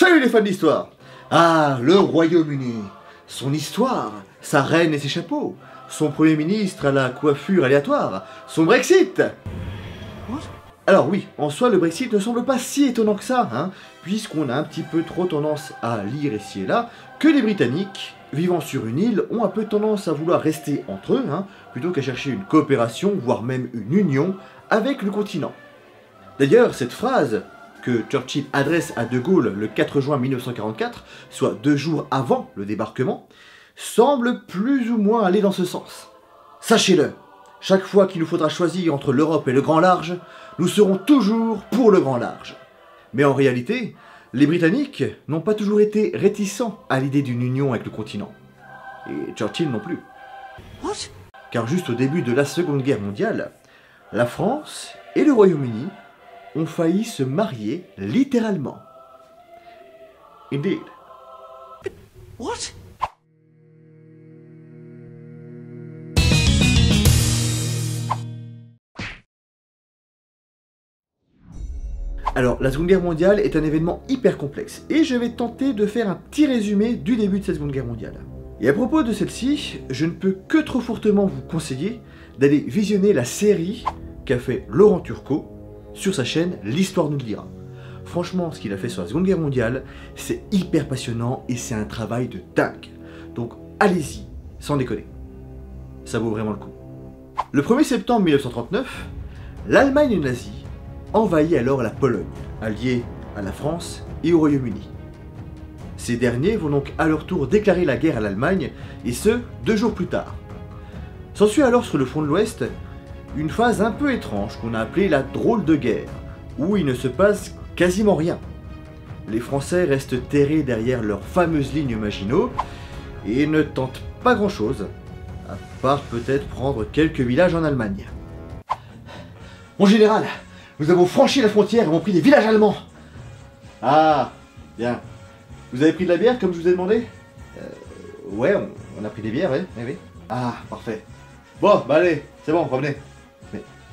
Salut les fans d'histoire. Ah, le Royaume-Uni. Son histoire, sa reine et ses chapeaux, son Premier ministre à la coiffure aléatoire, son Brexit. Alors oui, en soi le Brexit ne semble pas si étonnant que ça, hein, puisqu'on a un petit peu trop tendance à lire ici et là que les Britanniques, vivant sur une île, ont un peu tendance à vouloir rester entre eux, hein, plutôt qu'à chercher une coopération, voire même une union, avec le continent. D'ailleurs, cette phrase, que Churchill adresse à De Gaulle le 4 juin 1944, soit deux jours avant le débarquement, semble plus ou moins aller dans ce sens. Sachez-le, chaque fois qu'il nous faudra choisir entre l'Europe et le grand large, nous serons toujours pour le grand large. Mais en réalité, les Britanniques n'ont pas toujours été réticents à l'idée d'une union avec le continent. Et Churchill non plus. Car juste au début de la Seconde Guerre mondiale, la France et le Royaume-Uni ont failli se marier littéralement. Indeed. What? Alors, la Seconde Guerre mondiale est un événement hyper complexe, et je vais tenter de faire un petit résumé du début de cette Seconde Guerre mondiale. Et à propos de celle-ci, je ne peux que trop fortement vous conseiller d'aller visionner la série qu'a fait Laurent Turcot sur sa chaîne L'Histoire nous le dira. Franchement, ce qu'il a fait sur la Seconde Guerre mondiale, c'est hyper passionnant et c'est un travail de dingue. Donc allez-y, sans déconner. Ça vaut vraiment le coup. Le 1er septembre 1939, l'Allemagne nazie envahit alors la Pologne, alliée à la France et au Royaume-Uni. Ces derniers vont donc à leur tour déclarer la guerre à l'Allemagne, et ce, deux jours plus tard. S'ensuit alors sur le front de l'Ouest une phase un peu étrange qu'on a appelée la drôle de guerre, où il ne se passe quasiment rien. Les Français restent terrés derrière leurs fameuses lignes Maginot et ne tentent pas grand-chose, à part peut-être prendre quelques villages en Allemagne. Mon général, nous avons franchi la frontière et avons pris des villages allemands. Ah, bien. Vous avez pris de la bière comme je vous ai demandé? Euh, Ouais, on, a pris des bières, oui, oui. Ah, parfait. Bon, bah allez, c'est bon, revenez.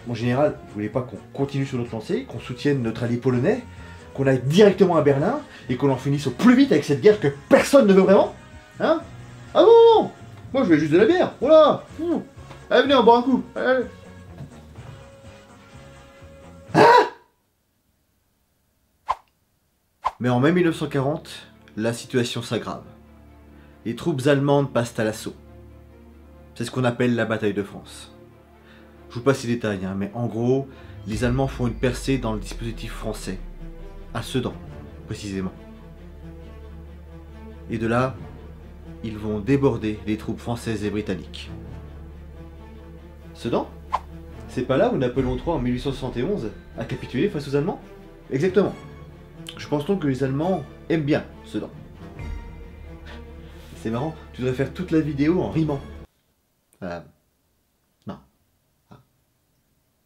Mon général, vous voulez pas qu'on continue sur notre lancée, qu'on soutienne notre allié polonais, qu'on aille directement à Berlin et qu'on en finisse au plus vite avec cette guerre que personne ne veut vraiment Hein? Ah non, non Moi je veux juste de la bière, voilà Hum. Allez, venez, on boit un coup Allez. Mais en mai 1940, la situation s'aggrave. Les troupes allemandes passent à l'assaut. C'est ce qu'on appelle la bataille de France. Je vous passe les détails, hein, mais en gros, les Allemands font une percée dans le dispositif français, à Sedan, précisément. Et de là, ils vont déborder les troupes françaises et britanniques. Sedan? C'est pas là où Napoléon III en 1871 a capitulé face aux Allemands? Exactement. Je pense donc que les Allemands aiment bien Sedan. C'est marrant, tu devrais faire toute la vidéo en rimant. Euh, non. Ah.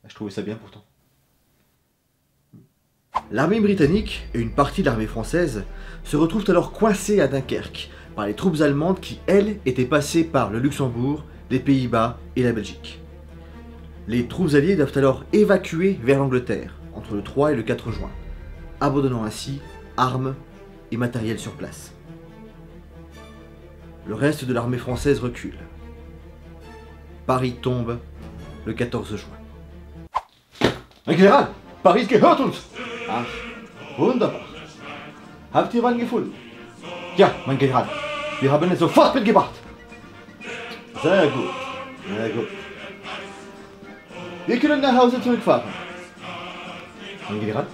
Je trouvais ça bien pourtant. L'armée britannique et une partie de l'armée française se retrouvent alors coincés à Dunkerque par les troupes allemandes qui, elles, étaient passées par le Luxembourg, les Pays-Bas et la Belgique. Les troupes alliées doivent alors évacuer vers l'Angleterre entre le 3 et le 4 juin, abandonnant ainsi armes et matériel sur place. Le reste de l'armée française recule. Paris tombe le 14 juin. Mein General, Paris gehört uns! Ach, wunderbar. Habt ihr wann gefunden? Ja, mein General, wir haben es sofort mitgebracht. Sehr gut, sehr gut. Wir können nach Hause zurückfahren. Mein General?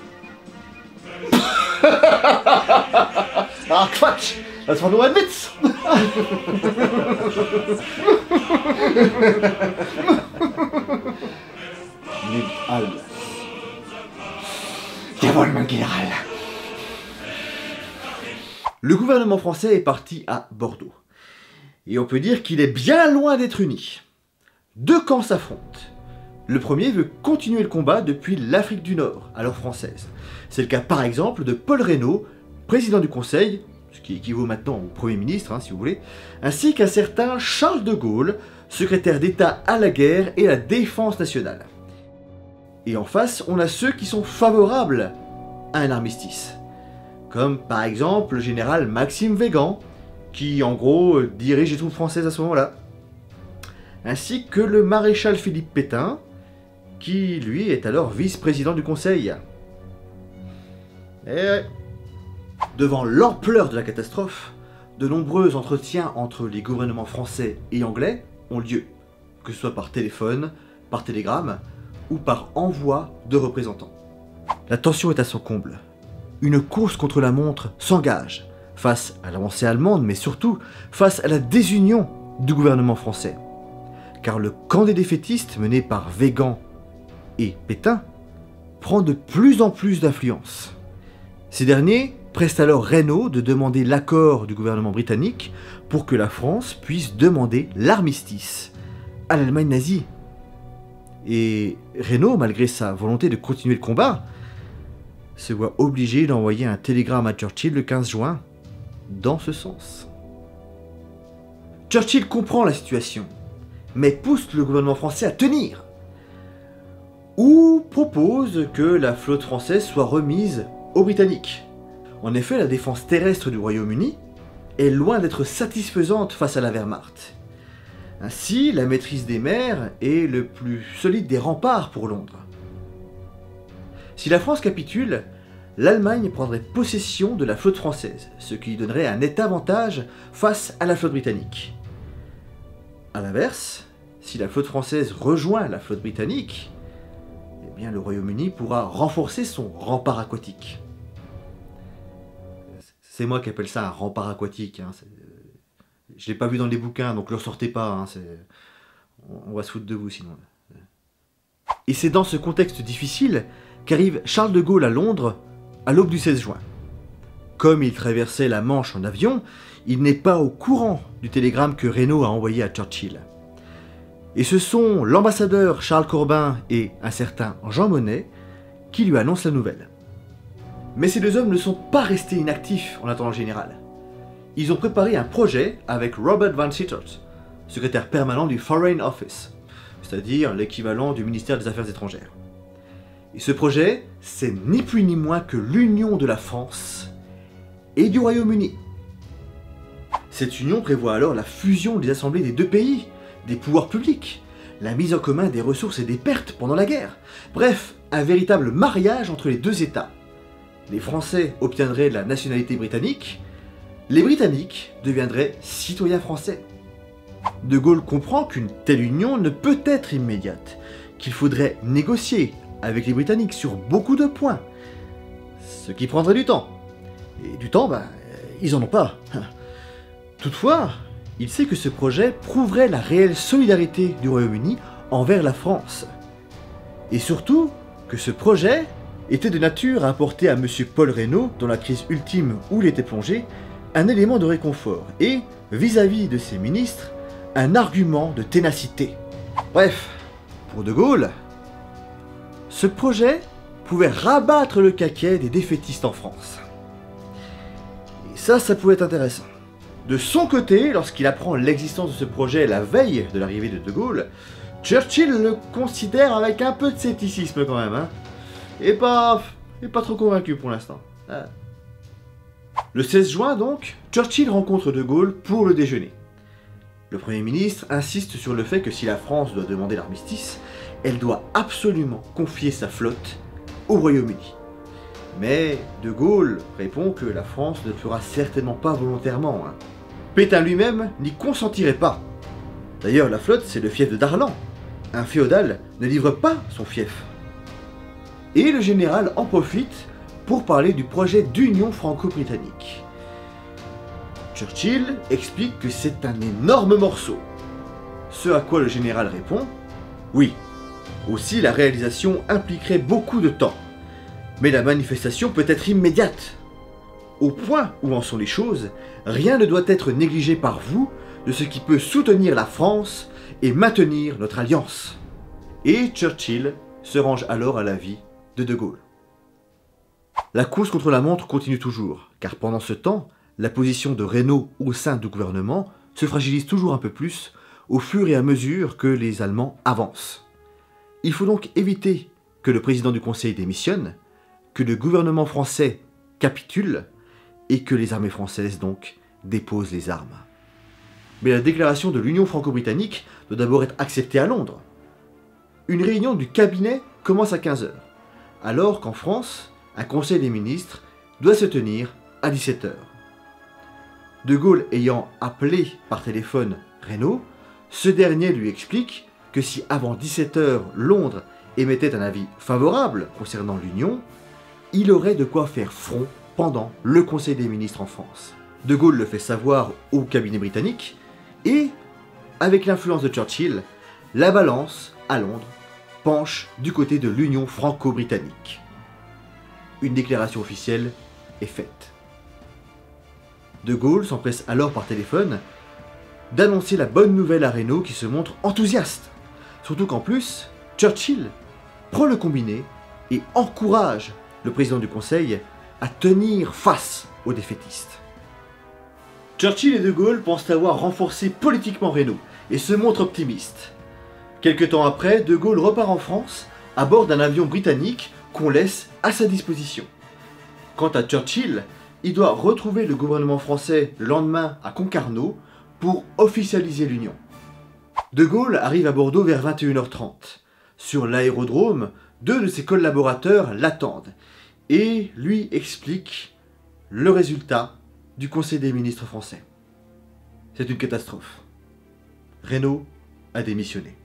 Ach Quatsch, das war nur ein Witz. Nimmt alles. General. Le gouvernement français est parti à Bordeaux. Et on peut dire qu'il est bien loin d'être uni. Deux camps s'affrontent. Le premier veut continuer le combat depuis l'Afrique du Nord, alors française. C'est le cas par exemple de Paul Reynaud, président du Conseil, ce qui équivaut maintenant au Premier ministre, hein, si vous voulez, ainsi qu'un certain Charles de Gaulle, secrétaire d'État à la guerre et à la défense nationale. Et en face, on a ceux qui sont favorables un armistice, comme par exemple le général Maxime Végan, qui en gros dirige les troupes françaises à ce moment-là, ainsi que le maréchal Philippe Pétain, qui lui est alors vice-président du Conseil. Et devant l'ampleur de la catastrophe, de nombreux entretiens entre les gouvernements français et anglais ont lieu, que ce soit par téléphone, par télégramme ou par envoi de représentants. La tension est à son comble. Une course contre la montre s'engage face à l'avancée allemande, mais surtout face à la désunion du gouvernement français. Car le camp des défaitistes mené par Végan et Pétain prend de plus en plus d'influence. Ces derniers pressent alors Reynaud de demander l'accord du gouvernement britannique pour que la France puisse demander l'armistice à l'Allemagne nazie. Et Reynaud, malgré sa volonté de continuer le combat, se voit obligé d'envoyer un télégramme à Churchill le 15 juin dans ce sens. Churchill comprend la situation, mais pousse le gouvernement français à tenir, ou propose que la flotte française soit remise aux Britanniques. En effet, la défense terrestre du Royaume-Uni est loin d'être satisfaisante face à la Wehrmacht. Ainsi, la maîtrise des mers est le plus solide des remparts pour Londres. Si la France capitule, l'Allemagne prendrait possession de la flotte française, ce qui donnerait un net avantage face à la flotte britannique. A l'inverse, si la flotte française rejoint la flotte britannique, eh bien le Royaume-Uni pourra renforcer son rempart aquatique. C'est moi qui appelle ça un rempart aquatique. Hein, je l'ai pas vu dans les bouquins, donc ne le ressortez pas. Hein, on va se foutre de vous sinon. Et c'est dans ce contexte difficile qu'arrive Charles de Gaulle à Londres à l'aube du 16 juin. Comme il traversait la Manche en avion, il n'est pas au courant du télégramme que Reynaud a envoyé à Churchill. Et ce sont l'ambassadeur Charles Corbin et un certain Jean Monnet qui lui annoncent la nouvelle. Mais ces deux hommes ne sont pas restés inactifs en attendant le général. Ils ont préparé un projet avec Robert Van Sittert, secrétaire permanent du Foreign Office, c'est-à-dire l'équivalent du ministère des Affaires étrangères. Et ce projet, c'est ni plus ni moins que l'union de la France et du Royaume-Uni. Cette union prévoit alors la fusion des assemblées des deux pays, des pouvoirs publics, la mise en commun des ressources et des pertes pendant la guerre. Bref, un véritable mariage entre les deux États. Les Français obtiendraient la nationalité britannique, les Britanniques deviendraient citoyens français. De Gaulle comprend qu'une telle union ne peut être immédiate, qu'il faudrait négocier, avec les Britanniques sur beaucoup de points. Ce qui prendrait du temps. Et du temps, ben, ils en ont pas. Toutefois, il sait que ce projet prouverait la réelle solidarité du Royaume-Uni envers la France. Et surtout, que ce projet était de nature à apporter à M. Paul Reynaud, dans la crise ultime où il était plongé, un élément de réconfort et, vis-à-vis -vis de ses ministres, un argument de ténacité. Bref, pour De Gaulle, ce projet pouvait rabattre le caquet des défaitistes en France. Et ça, ça pouvait être intéressant. De son côté, lorsqu'il apprend l'existence de ce projet la veille de l'arrivée de De Gaulle, Churchill le considère avec un peu de scepticisme quand même, hein. Et pas, trop convaincu pour l'instant. Ah. Le 16 juin donc, Churchill rencontre De Gaulle pour le déjeuner. Le Premier ministre insiste sur le fait que si la France doit demander l'armistice, elle doit absolument confier sa flotte au Royaume-Uni. Mais De Gaulle répond que la France ne le fera certainement pas volontairement. Hein. Pétain lui-même n'y consentirait pas. D'ailleurs, la flotte, c'est le fief de Darlan. Un féodal ne livre pas son fief. Et le général en profite pour parler du projet d'union franco-britannique. Churchill explique que c'est un énorme morceau. Ce à quoi le général répond Oui, aussi, la réalisation impliquerait beaucoup de temps. Mais la manifestation peut être immédiate. Au point où en sont les choses, rien ne doit être négligé par vous de ce qui peut soutenir la France et maintenir notre alliance. Et Churchill se range alors à l'avis de De Gaulle. La course contre la montre continue toujours, car pendant ce temps, la position de Renault au sein du gouvernement se fragilise toujours un peu plus au fur et à mesure que les Allemands avancent. Il faut donc éviter que le président du Conseil démissionne, que le gouvernement français capitule, et que les armées françaises, donc, déposent les armes. Mais la déclaration de l'Union franco-britannique doit d'abord être acceptée à Londres. Une réunion du cabinet commence à 15h, alors qu'en France, un conseil des ministres doit se tenir à 17h. De Gaulle ayant appelé par téléphone Renault, ce dernier lui explique que si avant 17h Londres émettait un avis favorable concernant l'Union, il aurait de quoi faire front pendant le Conseil des ministres en France. De Gaulle le fait savoir au cabinet britannique et, avec l'influence de Churchill, la balance, à Londres, penche du côté de l'Union franco-britannique. Une déclaration officielle est faite. De Gaulle s'empresse alors par téléphone d'annoncer la bonne nouvelle à Renault qui se montre enthousiaste. Surtout qu'en plus, Churchill prend le combiné et encourage le président du Conseil à tenir face aux défaitistes. Churchill et De Gaulle pensent avoir renforcé politiquement Renault et se montrent optimistes. Quelque temps après, De Gaulle repart en France à bord d'un avion britannique qu'on laisse à sa disposition. Quant à Churchill, il doit retrouver le gouvernement français le lendemain à Concarneau pour officialiser l'union. De Gaulle arrive à Bordeaux vers 21h30. Sur l'aérodrome, deux de ses collaborateurs l'attendent et lui expliquent le résultat du Conseil des ministres français. C'est une catastrophe. Renault a démissionné.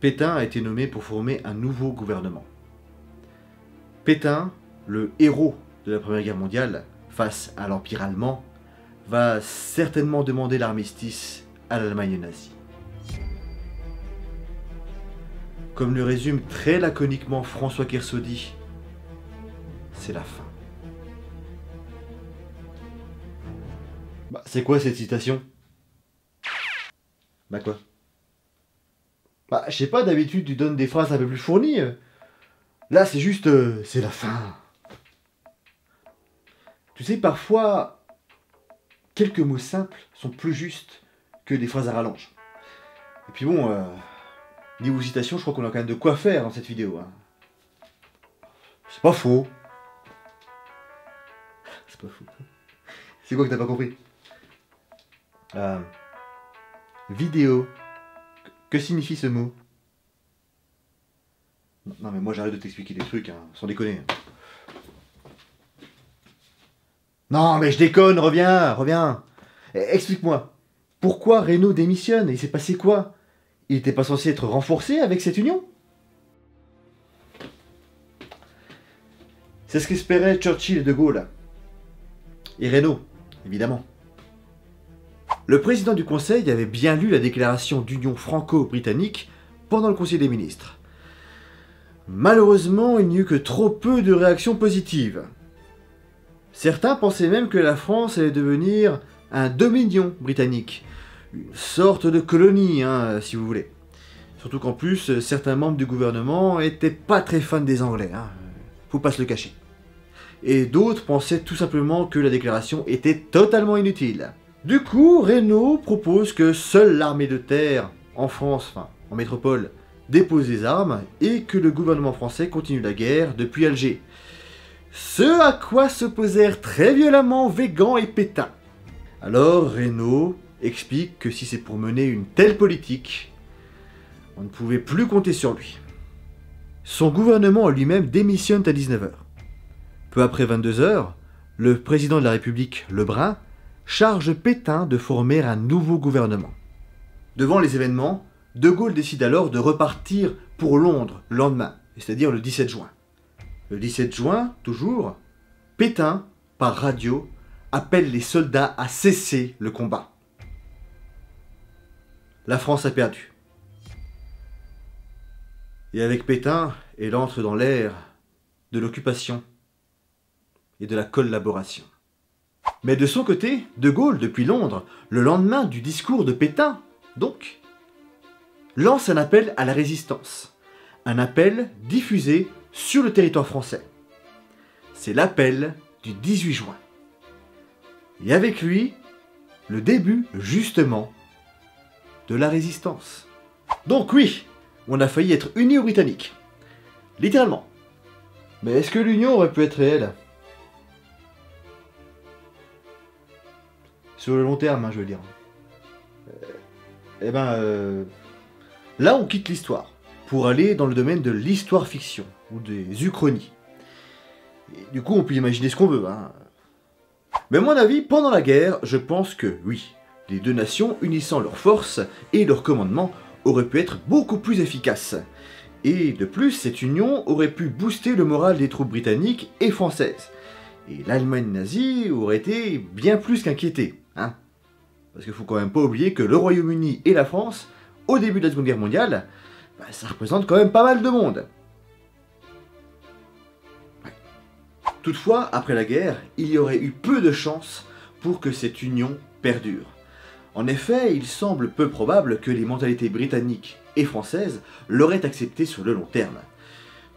Pétain a été nommé pour former un nouveau gouvernement. Pétain, le héros de la Première Guerre mondiale face à l'Empire allemand, va certainement demander l'armistice à l'Allemagne nazie. Comme le résume très laconiquement François Kersaudy, c'est la fin. Bah, c'est quoi cette citation? Bah quoi? Bah, je sais pas, d'habitude tu donnes des phrases un peu plus fournies. Là, c'est juste. euh, c'est la fin. Tu sais, parfois, quelques mots simples sont plus justes que des phrases à rallonge. Et puis bon, euh, niveau citation, je crois qu'on a quand même de quoi faire dans cette vidéo. hein. C'est pas faux. C'est pas faux. C'est quoi que t'as pas compris? Euh, Vidéo. Que signifie ce mot? Non mais moi j'arrête de t'expliquer des trucs, hein, sans déconner. Non mais je déconne, reviens, reviens. Eh, Explique-moi. Pourquoi Renault démissionne Il s'est passé quoi? Il n'était pas censé être renforcé avec cette union? C'est ce qu'espéraient Churchill et De Gaulle. Et Renault, évidemment. Le président du Conseil avait bien lu la déclaration d'union franco-britannique pendant le Conseil des ministres. Malheureusement, il n'y eut que trop peu de réactions positives. Certains pensaient même que la France allait devenir un dominion britannique, une sorte de colonie, hein, si vous voulez. Surtout qu'en plus, certains membres du gouvernement étaient pas très fans des Anglais, hein. faut pas se le cacher. Et d'autres pensaient tout simplement que la déclaration était totalement inutile. Du coup, Renault propose que seule l'armée de terre, en France, enfin en métropole, dépose des armes et que le gouvernement français continue la guerre depuis Alger. Ce à quoi s'opposèrent très violemment Végan et Pétain. Alors Renault explique que si c'est pour mener une telle politique, on ne pouvait plus compter sur lui. Son gouvernement lui-même démissionne à 19h. Peu après 22h, le président de la République, Lebrun, charge Pétain de former un nouveau gouvernement. Devant les événements, De Gaulle décide alors de repartir pour Londres le lendemain, c'est-à-dire le 17 juin. Le 17 juin, toujours, Pétain, par radio, appelle les soldats à cesser le combat. La France a perdu. Et avec Pétain, elle entre dans l'ère de l'occupation et de la collaboration. Mais de son côté, De Gaulle, depuis Londres, le lendemain du discours de Pétain, donc, lance un appel à la résistance. Un appel diffusé sur le territoire français. C'est l'appel du 18 juin. Et avec lui, le début, justement, de la résistance. Donc oui, on a failli être unis aux Britanniques. Littéralement. Mais est-ce que l'union aurait pu être réelle? Sur le long terme, hein, je veux dire. Euh, eh ben, euh, là, on quitte l'histoire pour aller dans le domaine de l'histoire-fiction ou des uchronies. Du coup, on peut imaginer ce qu'on veut. Hein. Mais à mon avis, pendant la guerre, je pense que oui, les deux nations unissant leurs forces et leurs commandements auraient pu être beaucoup plus efficaces. Et de plus, cette union aurait pu booster le moral des troupes britanniques et françaises. Et l'Allemagne nazie aurait été bien plus qu'inquiétée. Hein Parce qu'il faut quand même pas oublier que le Royaume-Uni et la France, au début de la Seconde Guerre mondiale, bah, ça représente quand même pas mal de monde. Toutefois, après la guerre, il y aurait eu peu de chances pour que cette union perdure. En effet, il semble peu probable que les mentalités britanniques et françaises l'auraient accepté sur le long terme.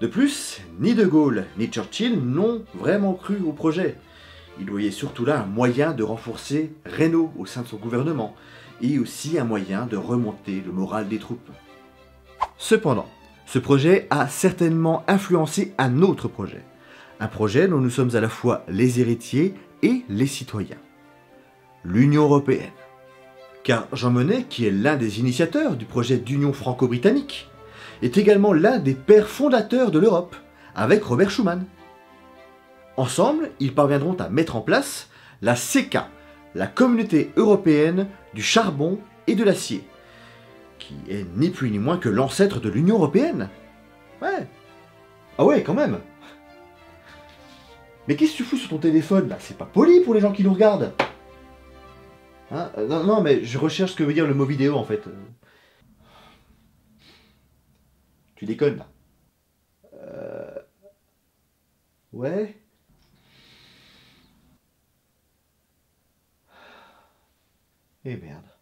De plus, ni De Gaulle ni Churchill n'ont vraiment cru au projet. Ils voyaient surtout là un moyen de renforcer Renault au sein de son gouvernement, et aussi un moyen de remonter le moral des troupes. Cependant, ce projet a certainement influencé un autre projet. Un projet dont nous sommes à la fois les héritiers et les citoyens. L'Union européenne. Car Jean Monnet, qui est l'un des initiateurs du projet d'union franco-britannique, est également l'un des pères fondateurs de l'Europe, avec Robert Schuman. Ensemble, ils parviendront à mettre en place la CECA, la communauté européenne du charbon et de l'acier, qui est ni plus ni moins que l'ancêtre de l'Union européenne. Ouais. Ah ouais, quand même. Mais qu'est-ce que tu fous sur ton téléphone? Là C'est pas poli pour les gens qui nous regardent. Hein? Euh, non, non, mais je recherche ce que veut dire le mot vidéo en fait. Tu déconnes là. Euh... Ouais. Eh merde.